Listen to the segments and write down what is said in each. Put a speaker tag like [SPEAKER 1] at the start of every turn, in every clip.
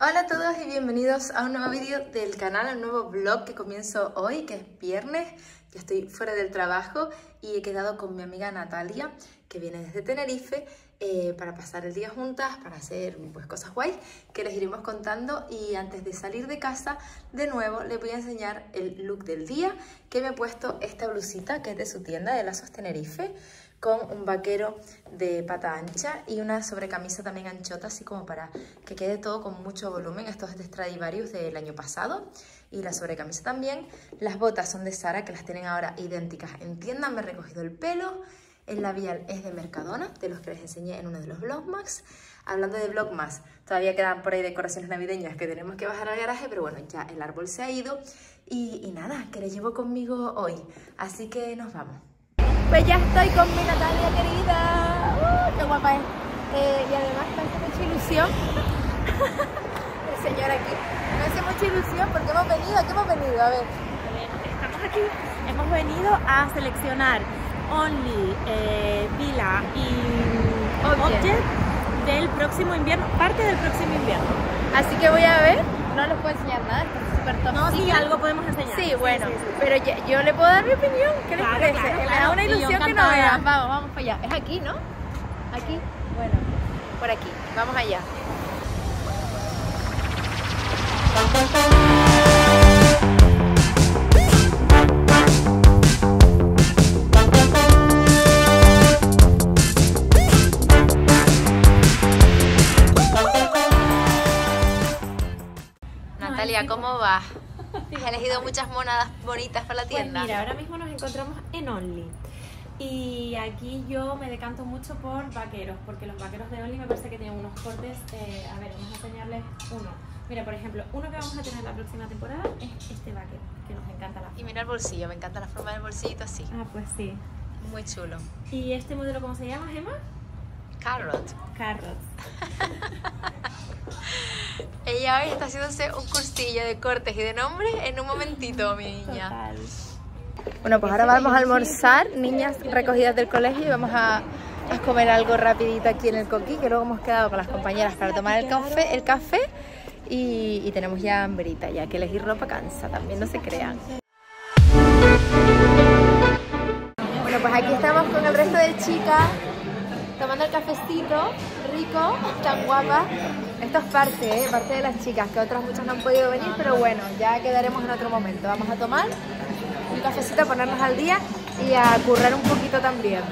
[SPEAKER 1] Hola a todos y bienvenidos a un nuevo vídeo del canal, un nuevo vlog que comienzo hoy, que es viernes. Ya estoy fuera del trabajo y he quedado con mi amiga Natalia, que viene desde Tenerife, eh, para pasar el día juntas, para hacer pues, cosas guays que les iremos contando. Y antes de salir de casa, de nuevo les voy a enseñar el look del día, que me he puesto esta blusita, que es de su tienda, de Lazos Tenerife con un vaquero de pata ancha y una sobrecamisa también anchota, así como para que quede todo con mucho volumen. Esto es de Stradivarius del año pasado y la sobrecamisa también. Las botas son de Sara, que las tienen ahora idénticas en tienda. Me he recogido el pelo. El labial es de Mercadona, de los que les enseñé en uno de los Vlogmas. Hablando de Vlogmas, todavía quedan por ahí decoraciones navideñas que tenemos que bajar al garaje, pero bueno, ya el árbol se ha ido. Y, y nada, que le llevo conmigo hoy. Así que nos vamos.
[SPEAKER 2] Pues ya estoy con mi Natalia querida. Uh, ¡Qué guapa es! Eh, y además me hace mucha ilusión. El señor aquí. Me hace mucha ilusión porque hemos venido. ¿A qué hemos venido? A ver.
[SPEAKER 3] Estamos aquí, hemos venido a seleccionar Only, eh, Vila y
[SPEAKER 2] Object.
[SPEAKER 3] Object del próximo invierno, parte del próximo invierno.
[SPEAKER 2] Así que voy a ver. No les puedo enseñar nada. Es súper top
[SPEAKER 3] No, sí, algo podemos enseñar.
[SPEAKER 2] Sí, bueno,
[SPEAKER 3] sí, sí.
[SPEAKER 2] pero yo le puedo dar mi opinión. ¿Qué les
[SPEAKER 3] Claro,
[SPEAKER 2] parece?
[SPEAKER 3] claro,
[SPEAKER 2] Me da una ilusión que no vean. Vamos, vamos para allá. Es aquí, ¿no? Aquí. Bueno, por aquí. Vamos allá.
[SPEAKER 1] va? ¿Has elegido muchas monadas bonitas para la
[SPEAKER 3] Pues
[SPEAKER 1] tienda?
[SPEAKER 3] mira, ahora mismo nos encontramos en Only. Y aquí yo me decanto mucho por vaqueros, porque los vaqueros de Only me parece que tienen unos cortes. eh, a ver, vamos a enseñarles uno. Mira, por ejemplo, uno que vamos a tener la próxima temporada es este vaquero, que nos encanta la
[SPEAKER 1] y mira el bolsillo, me encanta la forma del bolsillito así.
[SPEAKER 3] Ah, pues sí.
[SPEAKER 1] Muy chulo.
[SPEAKER 3] ¿Y este modelo cómo se llama, Gemma?
[SPEAKER 1] Carrot.
[SPEAKER 3] Carrots.
[SPEAKER 1] Ella hoy está haciéndose un cursillo de cortes y de nombres en un momentito, mi niña.
[SPEAKER 3] Total.
[SPEAKER 2] Bueno, pues ahora vamos a almorzar, niñas recogidas del colegio, y vamos a, a comer algo rapidito aquí en el coquí, que luego hemos quedado con las compañeras para tomar el café, el café y, y tenemos ya hambrita, ya que elegir ropa cansa, también no se crean. Bueno, pues aquí estamos con el resto de chicas, tomando el cafecito, rico, tan guapa. Esto es parte, ¿eh? parte de las chicas, que otras muchas no han podido venir, pero bueno, ya quedaremos en otro momento. Vamos a tomar un cafecito, a ponernos al día y a currar un poquito también.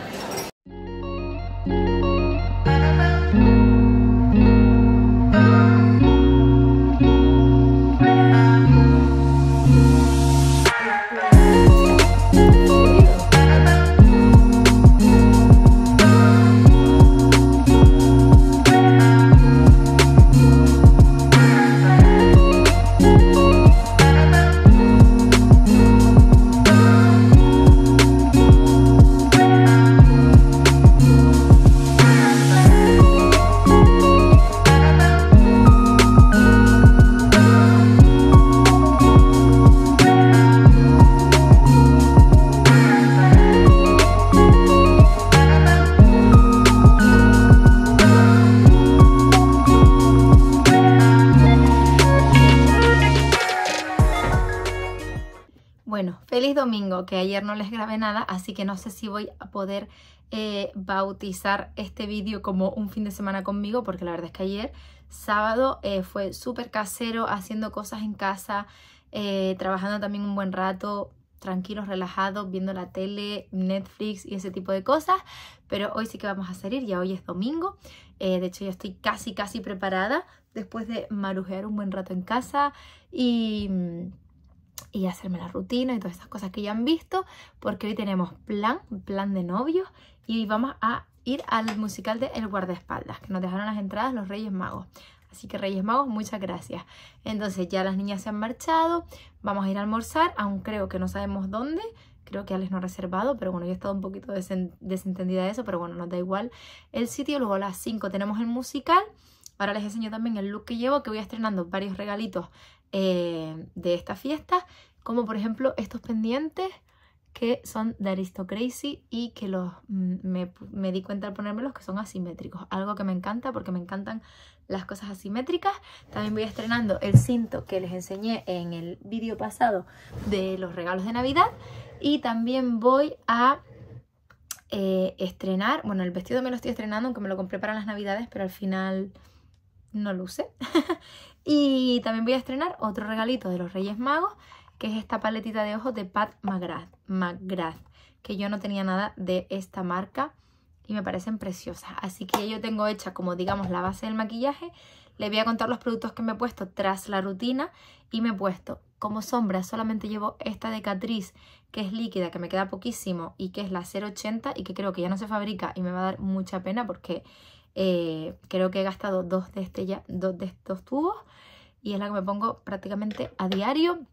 [SPEAKER 2] Feliz domingo, que ayer no les grabé nada, así que no sé si voy a poder eh, bautizar este vídeo como un fin de semana conmigo, porque la verdad es que ayer, sábado, eh, fue súper casero, haciendo cosas en casa, eh, trabajando también un buen rato, tranquilos, relajados, viendo la tele, Netflix y ese tipo de cosas, pero hoy sí que vamos a salir, ya hoy es domingo, de hecho ya estoy casi, casi preparada, después de marujear un buen rato en casa. Y y hacerme la rutina y todas estas cosas que ya han visto, porque hoy tenemos plan, plan de novios y vamos a ir al musical de El Guardaespaldas, que nos dejaron las entradas los Reyes Magos. Así que Reyes Magos, muchas gracias. Entonces ya las niñas se han marchado, vamos a ir a almorzar, aún creo que no sabemos dónde, creo que Alex no ha reservado, pero bueno, yo he estado un poquito desen- desentendida de eso, pero bueno, nos da igual el sitio. Luego a las 5 tenemos el musical. Ahora les enseño también el look que llevo, que voy estrenando varios regalitos eh, de esta fiesta, como por ejemplo estos pendientes que son de Aristocracy y que los, mm, me, di cuenta al ponérmelos que son asimétricos. Algo que me encanta porque me encantan las cosas asimétricas. También voy estrenando el cinto que les enseñé en el vídeo pasado de los regalos de Navidad. Y también voy a eh, estrenar, bueno, el vestido me lo estoy estrenando, aunque me lo compré para las Navidades, pero al final no lo usé. y también voy a estrenar otro regalito de los Reyes Magos que es esta paletita de ojos de Pat McGrath, que yo no tenía nada de esta marca y me parecen preciosas. Así que yo tengo hecha como digamos la base del maquillaje. Le voy a contar los productos que me he puesto tras la rutina y me he puesto como sombra solamente llevo esta de Catrice que es líquida, que me queda poquísimo y que es la 080 y que creo que ya no se fabrica y me va a dar mucha pena porque eh, creo que he gastado dos de, este ya, dos de estos tubos y es la que me pongo prácticamente a diario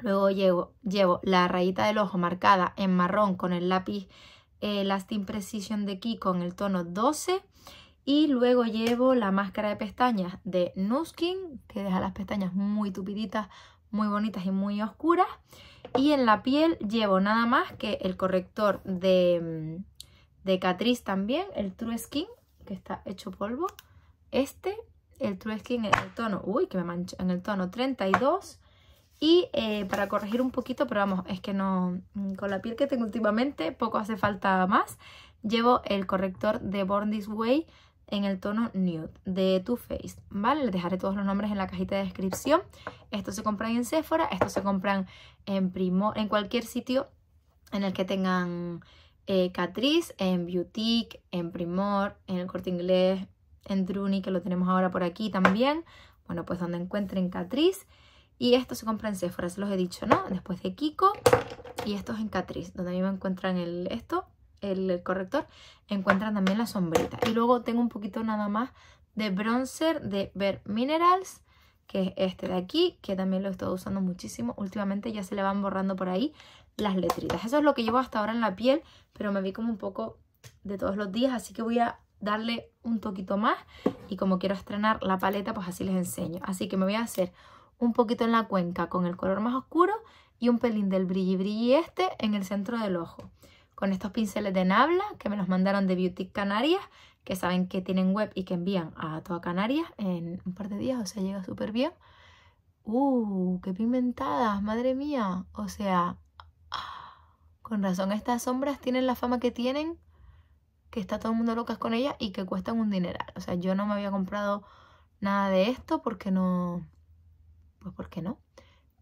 [SPEAKER 2] Luego llevo, llevo la rayita del ojo marcada en marrón con el lápiz eh, Lasting Precision de Kiko en el tono 12. Y luego llevo la máscara de pestañas de Nuskin, que deja las pestañas muy tupiditas, muy bonitas y muy oscuras. Y en la piel llevo nada más que el corrector de, de Catrice también, el True Skin, que está hecho polvo. Este, el True Skin en el tono, uy, que me mancho, en el tono 32 y eh, para corregir un poquito, pero vamos, es que no, mm, con la piel que tengo últimamente, poco hace falta más. Llevo el corrector de Born This Way en el tono Nude de Too Faced, ¿vale? Les dejaré todos los nombres en la cajita de descripción. Estos se compran en Sephora, estos se compran en Primo, en cualquier sitio en el que tengan eh, Catrice, en Boutique, en Primor, en el Corte Inglés, en Druni, que lo tenemos ahora por aquí también. Bueno, pues donde encuentren Catrice y esto se compra en Sephora, se los he dicho, ¿no? Después de Kiko. Y estos en Catrice, donde a mí me encuentran el, esto, el, corrector. Encuentran también la sombrita. Y luego tengo un poquito nada más de bronzer de Bare Minerals. Que es este de aquí, que también lo he estado usando muchísimo. Últimamente ya se le van borrando por ahí las letritas. Eso es lo que llevo hasta ahora en la piel, pero me vi como un poco de todos los días. Así que voy a darle un toquito más. Y como quiero estrenar la paleta, pues así les enseño. Así que me voy a hacer un poquito en la cuenca con el color más oscuro y un pelín del brilli brilli este en el centro del ojo. Con estos pinceles de Nabla que me los mandaron de Beauty Canarias, que saben que tienen web y que envían a toda Canarias en un par de días, o sea, llega súper bien. ¡Uh! ¡Qué pigmentadas! ¡Madre mía! O sea, con razón estas sombras tienen la fama que tienen, que está todo el mundo locas con ellas y que cuestan un dineral. O sea, yo no me había comprado nada de esto porque no pues ¿por qué no?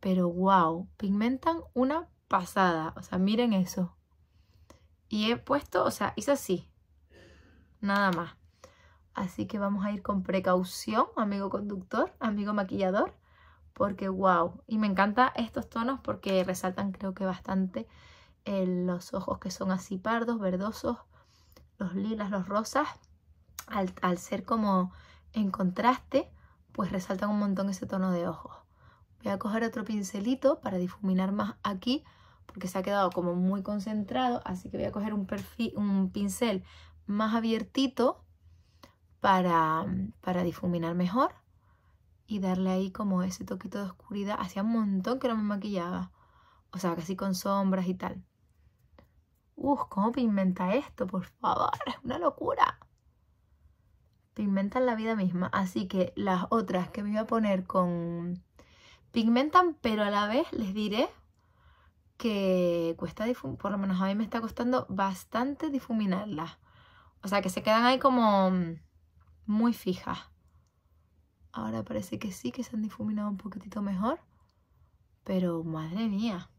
[SPEAKER 2] Pero wow, pigmentan una pasada. O sea, miren eso. Y he puesto, o sea, hice así. Nada más. Así que vamos a ir con precaución, amigo conductor, amigo maquillador. Porque wow. Y me encantan estos tonos porque resaltan creo que bastante los ojos que son así pardos, verdosos. Los lilas, los rosas. Al, al ser como en contraste, pues resaltan un montón ese tono de ojos. Voy a coger otro pincelito para difuminar más aquí porque se ha quedado como muy concentrado. Así que voy a coger un, un pincel más abiertito para, para difuminar mejor y darle ahí como ese toquito de oscuridad. Hacía un montón que no me maquillaba. O sea, casi con sombras y tal. Uf, ¿cómo pigmenta esto? Por favor, es una locura. Pigmentan la vida misma. Así que las otras que me voy a poner con Pigmentan, pero a la vez les diré que cuesta difuminar, por lo menos a mí me está costando bastante difuminarlas. O sea, que se quedan ahí como muy fijas. Ahora parece que sí, que se han difuminado un poquitito mejor. Pero madre mía,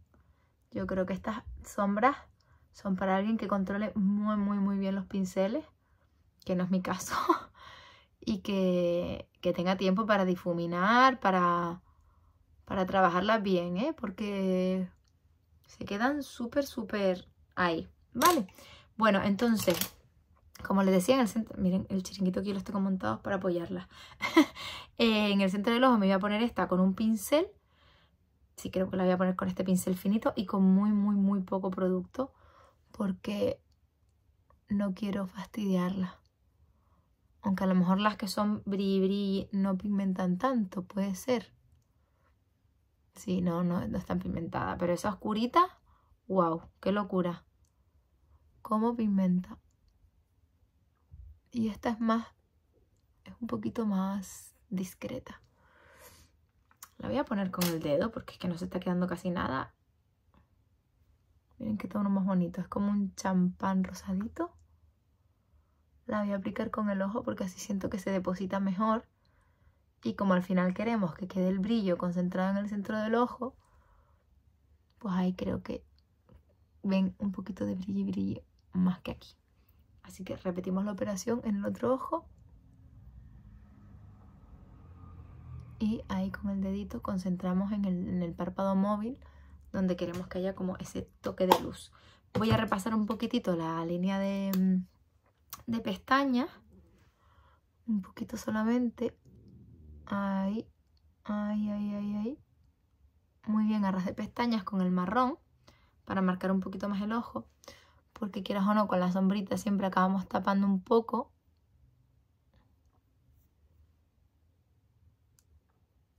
[SPEAKER 2] yo creo que estas sombras son para alguien que controle muy, muy, muy bien los pinceles, que no es mi caso. y que, que tenga tiempo para difuminar, para para trabajarlas bien, ¿eh? Porque se quedan súper, súper ahí, ¿vale? Bueno, entonces, como les decía, en el centro, miren, el chiringuito aquí los tengo montados para apoyarla. En el centro del ojo me voy a poner esta con un pincel. Sí, creo que la voy a poner con este pincel finito y con muy, muy, muy poco producto. Porque no quiero fastidiarla. Aunque a lo mejor las que son brilli brilli no pigmentan tanto, puede ser. Sí, no, no, no está pigmentada. Pero esa oscurita, wow, qué locura. Cómo pigmenta. Y esta es más, es un poquito más discreta. La voy a poner con el dedo porque es que no se está quedando casi nada. Miren qué tono más bonito. Es como un champán rosadito. La voy a aplicar con el ojo porque así siento que se deposita mejor. Y como al final queremos que quede el brillo concentrado en el centro del ojo, pues ahí creo que ven un poquito de brillo y brillo más que aquí. Así que repetimos la operación en el otro ojo. Y ahí con el dedito concentramos en el, en el párpado móvil donde queremos que haya como ese toque de luz. Voy a repasar un poquitito la línea de, mm, de pestañas. Un poquito solamente. Ahí, ahí, ahí, ahí, ahí. Muy bien, arras de pestañas con el marrón para marcar un poquito más el ojo. Porque quieras o no, con la sombrita siempre acabamos tapando un poco.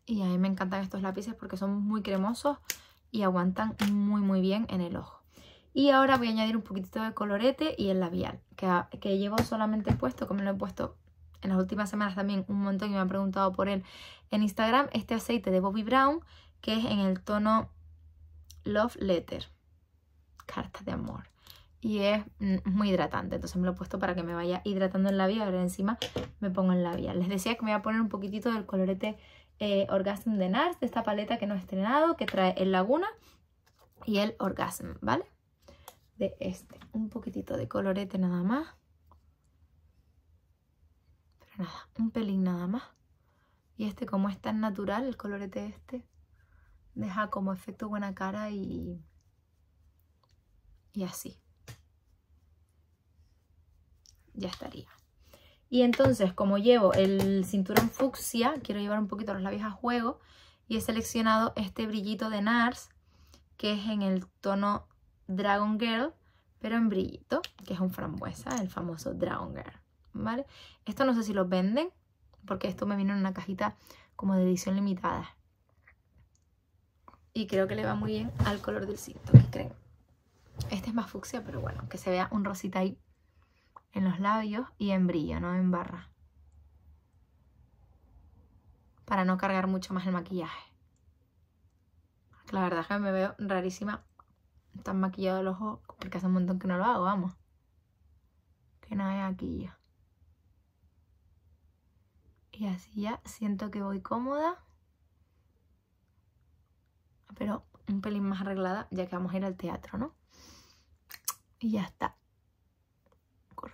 [SPEAKER 2] Y a mí me encantan estos lápices porque son muy cremosos y aguantan muy muy bien en el ojo. Y ahora voy a añadir un poquitito de colorete y el labial, que, que llevo solamente puesto, como lo he puesto en las últimas semanas también un montón y me han preguntado por él en Instagram, este aceite de Bobbi Brown, que es en el tono Love Letter, carta de amor. Y es mm, muy hidratante, entonces me lo he puesto para que me vaya hidratando el labio. Ahora encima me pongo el labial. Les decía que me voy a poner un poquitito del colorete eh, Orgasm de NARS, de esta paleta que no he estrenado, que trae el Laguna y el Orgasm, ¿vale? De este, un poquitito de colorete nada más. Pero nada, un pelín nada más. Y este como es tan natural, el colorete este, deja como efecto buena cara y, y así. Ya estaría. Y entonces, como llevo el cinturón fucsia, quiero llevar un poquito los labios a juego. Y he seleccionado este brillito de NARS, que es en el tono Dragon Girl, pero en brillito, que es un frambuesa, el famoso Dragon Girl, ¿vale? Esto no sé si lo venden, porque esto me vino en una cajita como de edición limitada. Y creo que le va muy bien al color del cinto, ¿qué creen? Este es más fucsia, pero bueno, que se vea un rosita ahí en los labios y en brillo, no en barra. Para no cargar mucho más el maquillaje. La verdad es que me veo rarísima tan maquillado el ojo porque hace un montón que no lo hago, vamos. Que nada es aquí ya. Y así ya siento que voy cómoda. Pero un pelín más arreglada ya que vamos a ir al teatro, ¿no? Y ya está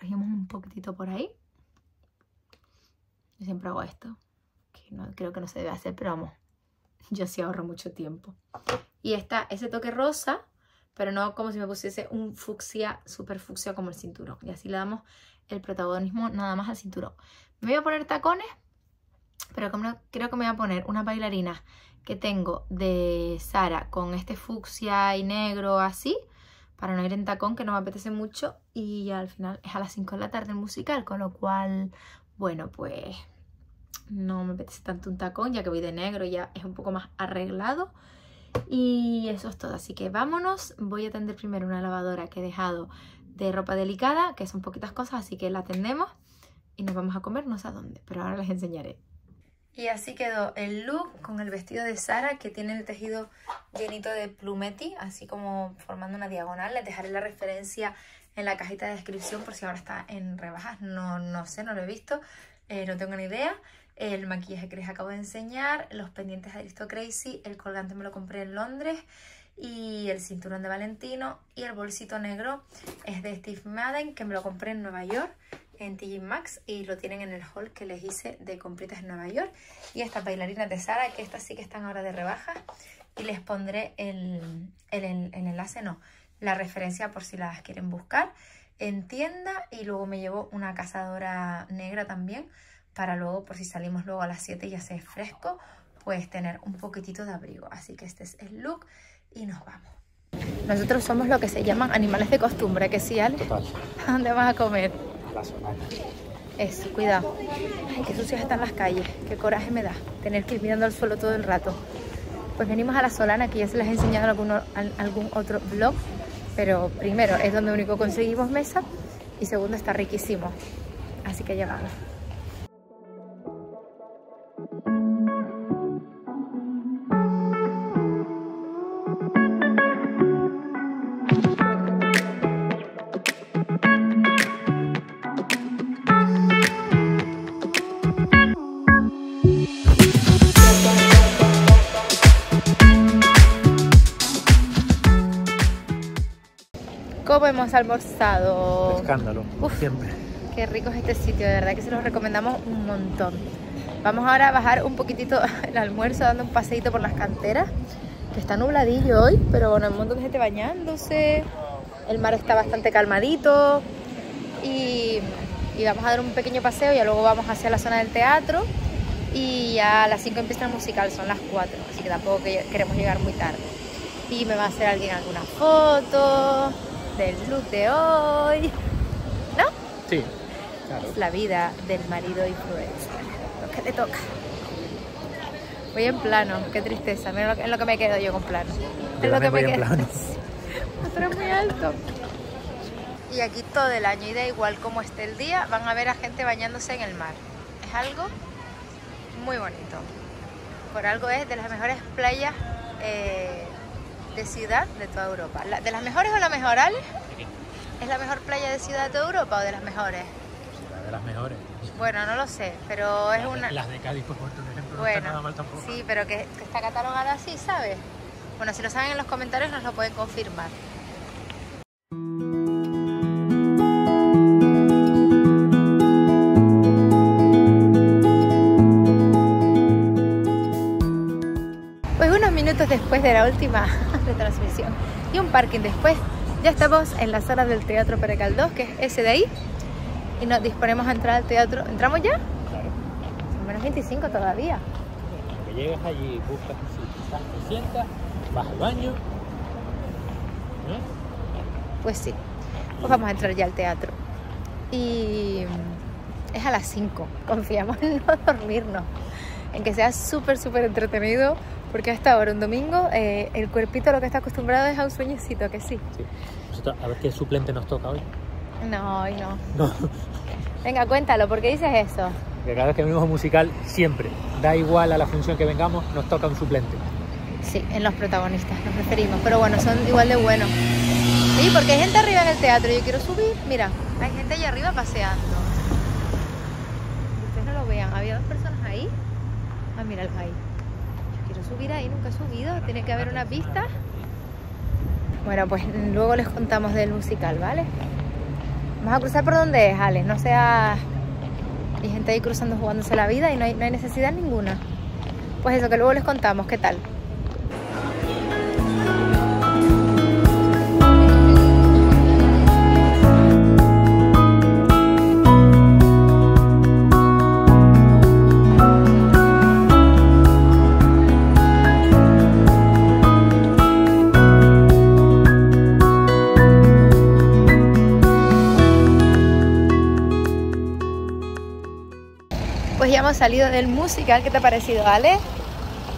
[SPEAKER 2] corregimos un poquitito por ahí. Yo siempre hago esto, que no, creo que no se debe hacer, pero vamos, yo sí ahorro mucho tiempo. Y está ese toque rosa, pero no como si me pusiese un fucsia, super fucsia como el cinturón. Y así le damos el protagonismo nada más al cinturón. Me voy a poner tacones, pero creo que me voy a poner una bailarina que tengo de Sara con este fucsia y negro así para no ir en tacón, que no me apetece mucho. Y al final es a las 5 de la tarde el musical, con lo cual, bueno, pues no me apetece tanto un tacón, ya que voy de negro, ya es un poco más arreglado. Y eso es todo, así que vámonos. Voy a atender primero una lavadora que he dejado de ropa delicada, que son poquitas cosas, así que la atendemos y nos vamos a comer no sé a dónde, pero ahora les enseñaré. Y así quedó el look con el vestido de Sara que tiene el tejido llenito de plumetti, así como formando una diagonal. Les dejaré la referencia en la cajita de descripción por si ahora está en rebajas. No, no sé, no lo he visto, eh, no tengo ni idea. El maquillaje que les acabo de enseñar, los pendientes de Aristo Crazy, el colgante me lo compré en Londres y el cinturón de Valentino y el bolsito negro es de Steve Madden que me lo compré en Nueva York en TJ Maxx y lo tienen en el haul que les hice de compritas en Nueva York. Y estas bailarinas de Sara, que estas sí que están ahora de rebaja. Y les pondré el, el, enlace, no, la referencia por si las quieren buscar en tienda. Y luego me llevo una cazadora negra también para luego, por si salimos luego a las 7 y ya se es fresco, pues tener un poquitito de abrigo. Así que este es el look y nos vamos. Nosotros somos lo que se llaman animales de costumbre, que sí, Ale? ¿A dónde vas a comer? Eso, cuidado. Ay, qué sucias están las calles. Qué coraje me da tener que ir mirando al suelo todo el rato. Pues venimos a La Solana, que ya se les he enseñado en algún otro vlog, pero primero es donde único conseguimos mesa y segundo está riquísimo. Así que llegamos. ¿Cómo hemos almorzado?
[SPEAKER 4] Escándalo, Uf, siempre.
[SPEAKER 2] Qué rico es este sitio, de verdad que se los recomendamos un montón. Vamos ahora a bajar un poquitito el almuerzo dando un paseito por las canteras, que está nubladillo hoy, pero bueno, un montón de gente bañándose, el mar está bastante calmadito y, y vamos a dar un pequeño paseo y luego vamos hacia la zona del teatro y a las 5 empieza el musical, son las 4, así que tampoco queremos llegar muy tarde. Y me va a hacer alguien alguna foto, del look de hoy. ¿No?
[SPEAKER 4] Sí, claro.
[SPEAKER 2] Es la vida del marido influencer. Lo que le toca. Voy en plano, qué tristeza. Mira en lo que me quedo yo con plano.
[SPEAKER 4] es lo que me quedo.
[SPEAKER 2] Pero es muy alto. Y aquí todo el año, y da igual cómo esté el día, van a ver a gente bañándose en el mar. Es algo muy bonito. Por algo es de las mejores playas eh, de ciudad de toda Europa. ¿De las mejores o la mejor, Ale? ¿Es la mejor playa de ciudad de Europa o de las mejores?
[SPEAKER 4] de las mejores.
[SPEAKER 2] Bueno, no lo sé, pero es una...
[SPEAKER 4] Las de Cádiz, por ejemplo,
[SPEAKER 2] bueno,
[SPEAKER 4] no nada mal tampoco.
[SPEAKER 2] Sí, pero que, que está catalogada así, ¿sabes? Bueno, si lo saben en los comentarios nos lo pueden confirmar. Pues unos minutos después de la última retransmisión y un parking después, ya estamos en la sala del Teatro Perecaldós, que es ese de ahí, y nos disponemos a entrar al teatro. ¿Entramos ya?
[SPEAKER 4] Claro.
[SPEAKER 2] Son menos 25 todavía.
[SPEAKER 4] Que llegas allí, buscas te sientas, vas al baño. ¿no?
[SPEAKER 2] Pues sí, pues vamos a entrar ya al teatro. Y es a las 5, confiamos en no dormirnos, en que sea súper, súper entretenido, porque hasta ahora, un domingo, eh, el cuerpito lo que está acostumbrado es a un sueñecito, que sí.
[SPEAKER 4] Sí. Nosotros, a ver qué suplente nos toca hoy.
[SPEAKER 2] No, hoy no.
[SPEAKER 4] No,
[SPEAKER 2] Venga, cuéntalo, ¿por qué dices eso?
[SPEAKER 4] que cada vez que venimos a un musical, siempre, da igual a la función que vengamos, nos toca un suplente.
[SPEAKER 2] Sí, en los protagonistas, nos preferimos, pero bueno, son igual de buenos. Sí, porque hay gente arriba en el teatro, yo quiero subir, mira, hay gente allá arriba paseando. Ustedes no lo vean, había dos personas ahí. Ah, míralos ahí. Subir ahí, nunca he subido, tiene que haber una pista. Bueno, pues luego les contamos del musical, ¿vale? Vamos a cruzar por donde es, Ale, no sea... Hay gente ahí cruzando jugándose la vida y no hay, no hay necesidad ninguna. Pues eso, que luego les contamos, ¿qué tal? Pues ya hemos salido del musical, ¿qué te ha parecido, Ale?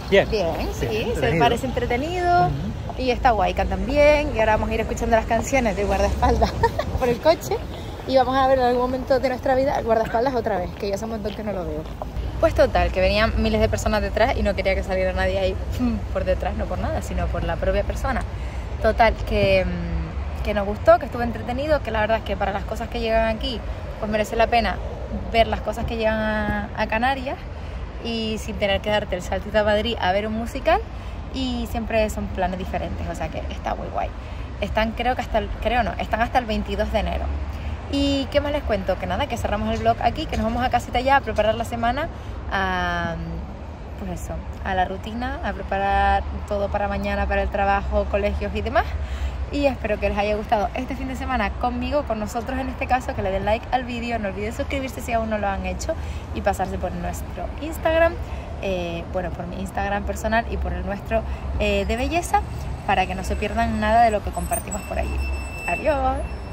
[SPEAKER 4] Bien.
[SPEAKER 2] Bien, sí, se
[SPEAKER 4] entretenido.
[SPEAKER 2] parece entretenido y está guay, cantan bien y ahora vamos a ir escuchando las canciones de guardaespaldas por el coche y vamos a ver en algún momento de nuestra vida el guardaespaldas otra vez, que ya hace un montón que no lo veo. Pues total, que venían miles de personas detrás y no quería que saliera nadie ahí por detrás, no por nada, sino por la propia persona. Total, que, mm, que nos gustó, que estuvo entretenido, que la verdad es que para las cosas que llegan aquí, pues merece la pena ver las cosas que llegan a, Canarias y sin tener que darte el saltito a Madrid a ver un musical y siempre son planes diferentes, o sea que está muy guay. Están creo que hasta el, creo no, están hasta el 22 de enero. ¿Y qué más les cuento? Que nada, que cerramos el vlog aquí, que nos vamos a casita ya a preparar la semana, a, pues eso, a la rutina, a preparar todo para mañana, para el trabajo, colegios y demás. Y espero que les haya gustado este fin de semana conmigo, con nosotros en este caso, que le den like al vídeo, no olviden suscribirse si aún no lo han hecho y pasarse por nuestro Instagram, eh, bueno, por mi Instagram personal y por el nuestro eh, de belleza, para que no se pierdan nada de lo que compartimos por allí. Adiós.